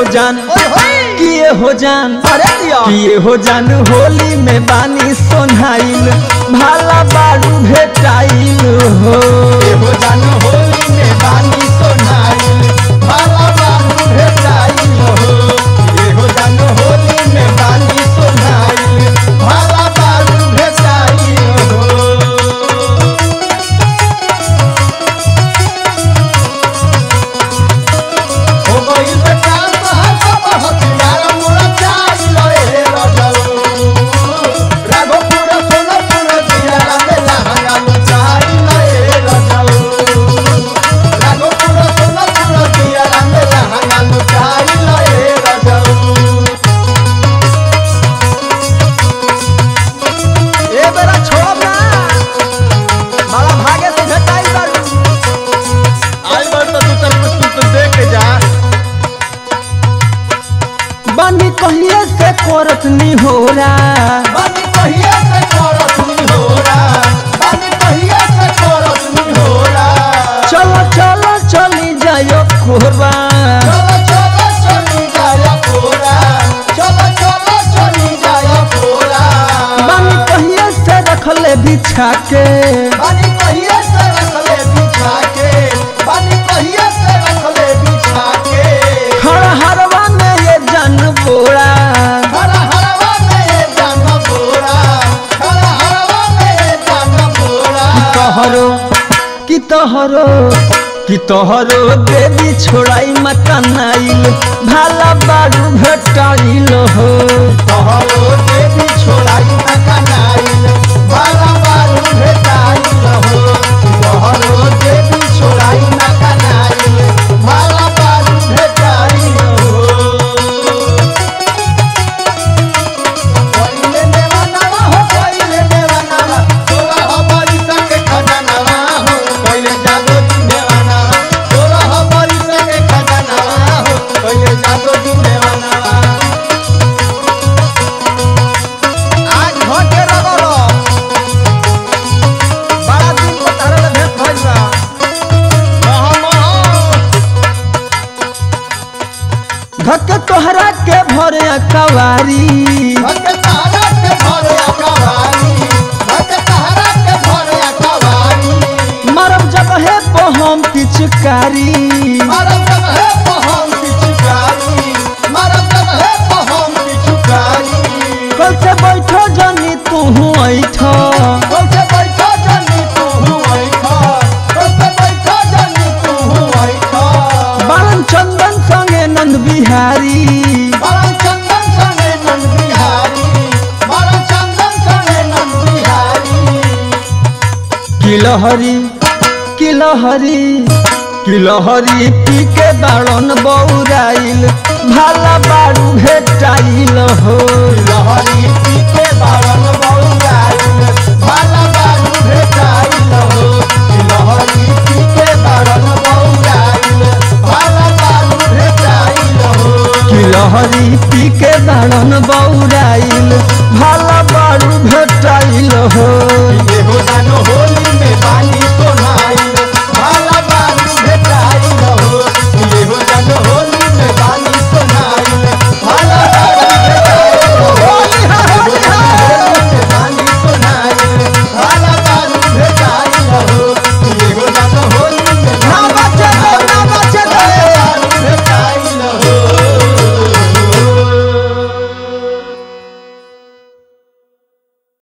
हो जान किए हो जान किए हो जान होली में बानी बानी कहिए से करत नहीं होला बानी कहिए से करत नहीं होला बानी कहिए से करत नहीं होला चलो चलो चली जायो कोरबा। चलो चलो चली जायो कोरा चलो चलो चली जायो कोरा बानी कहिए से रख ले बिछा के बानी তহর কি তহর কি তহর দেবী ছোড়াই মাতা নাইল ভালা বাড়ু ভেটাইল हर कवारी किलहरी किलहरी किलहरी पी के दाड़न बौराइल भाला बारू भेटाइल हो। किलहरी पी के दाड़न बौराइल भाला पी के दाड़न बौराइल भाला बारू भेटाइल भाला बारू भेटाइल हो। ये हो जानो हो